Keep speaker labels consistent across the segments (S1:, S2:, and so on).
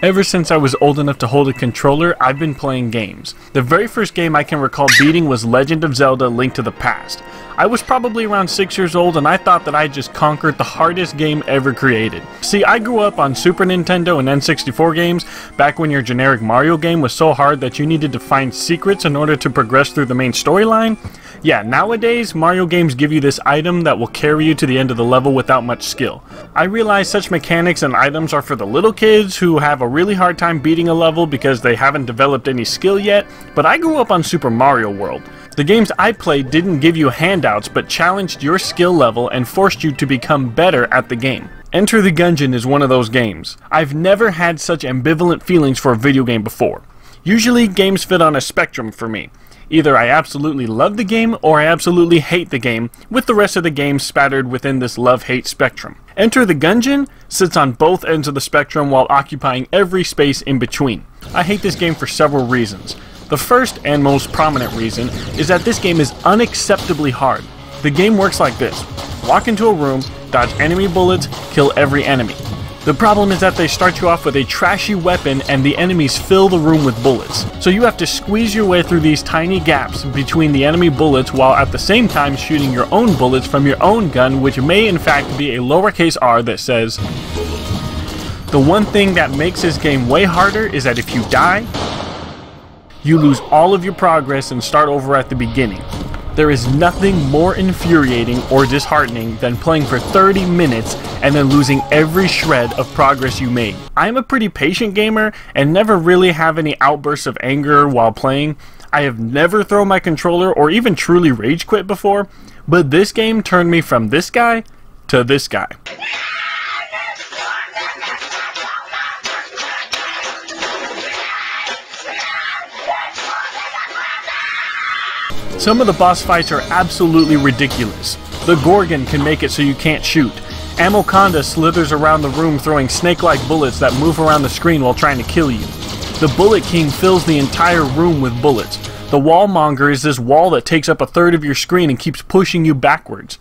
S1: Ever since I was old enough to hold a controller, I've been playing games. The very first game I can recall beating was Legend of Zelda Link to the Past. I was probably around 6 years old and I thought that I just conquered the hardest game ever created. See, I grew up on Super Nintendo and N64 games, back when your generic Mario game was so hard that you needed to find secrets in order to progress through the main storyline. Yeah, nowadays, Mario games give you this item that will carry you to the end of the level without much skill. I realize such mechanics and items are for the little kids who have a really hard time beating a level because they haven't developed any skill yet, but I grew up on Super Mario World. The games I played didn't give you handouts but challenged your skill level and forced you to become better at the game. Enter the Gungeon is one of those games. I've never had such ambivalent feelings for a video game before. Usually games fit on a spectrum for me. Either I absolutely love the game or I absolutely hate the game, with the rest of the game spattered within this love-hate spectrum. Enter the Gungeon sits on both ends of the spectrum while occupying every space in between. I hate this game for several reasons. The first and most prominent reason is that this game is unacceptably hard. The game works like this. Walk into a room, dodge enemy bullets, kill every enemy. The problem is that they start you off with a trashy weapon and the enemies fill the room with bullets. So you have to squeeze your way through these tiny gaps between the enemy bullets while at the same time shooting your own bullets from your own gun which may in fact be a lowercase r that says The one thing that makes this game way harder is that if you die, you lose all of your progress and start over at the beginning. There is nothing more infuriating or disheartening than playing for 30 minutes and then losing every shred of progress you made. I'm a pretty patient gamer and never really have any outbursts of anger while playing. I have never thrown my controller or even truly rage quit before, but this game turned me from this guy to this guy. Some of the boss fights are absolutely ridiculous. The Gorgun can make it so you can't shoot. Ammoconda slithers around the room throwing snake-like bullets that move around the screen while trying to kill you. The Bullet King fills the entire room with bullets. The Wallmonger is this wall that takes up a third of your screen and keeps pushing you backwards.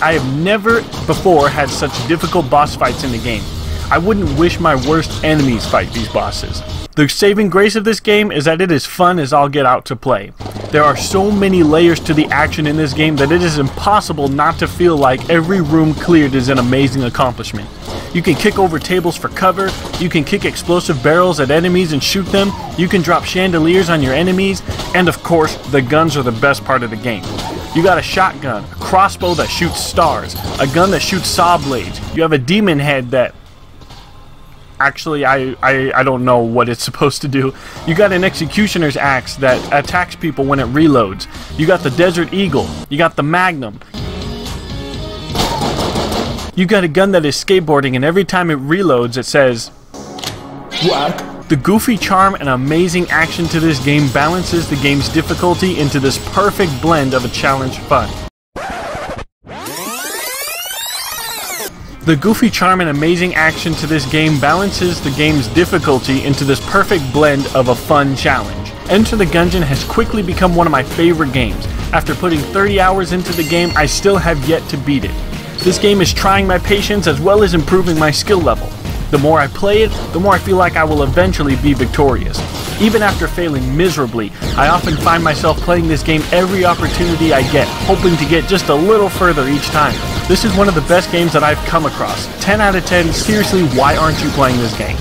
S1: I have never before had such difficult boss fights in the game. I wouldn't wish my worst enemies fight these bosses. The saving grace of this game is that it is fun as all get out to play. There are so many layers to the action in this game that it is impossible not to feel like every room cleared is an amazing accomplishment. You can kick over tables for cover, you can kick explosive barrels at enemies and shoot them, you can drop chandeliers on your enemies, and of course, the guns are the best part of the game. You got a shotgun, a crossbow that shoots stars, a gun that shoots saw blades, you have a demon head that actually I, I, I don't know what it's supposed to do. You got an executioner's axe that attacks people when it reloads. You got the Desert Eagle. You got the Magnum. You got a gun that is skateboarding and every time it reloads it says Whack. The goofy charm and amazing action to this game balances the game's difficulty into this perfect blend of a challenge fun. The goofy charm and amazing action to this game balances the game's difficulty into this perfect blend of a fun challenge. Enter the Gungeon has quickly become one of my favorite games. After putting 30 hours into the game, I still have yet to beat it. This game is trying my patience as well as improving my skill level. The more I play it, the more I feel like I will eventually be victorious. Even after failing miserably, I often find myself playing this game every opportunity I get, hoping to get just a little further each time. This is one of the best games that I've come across. 10 out of 10, seriously, why aren't you playing this game?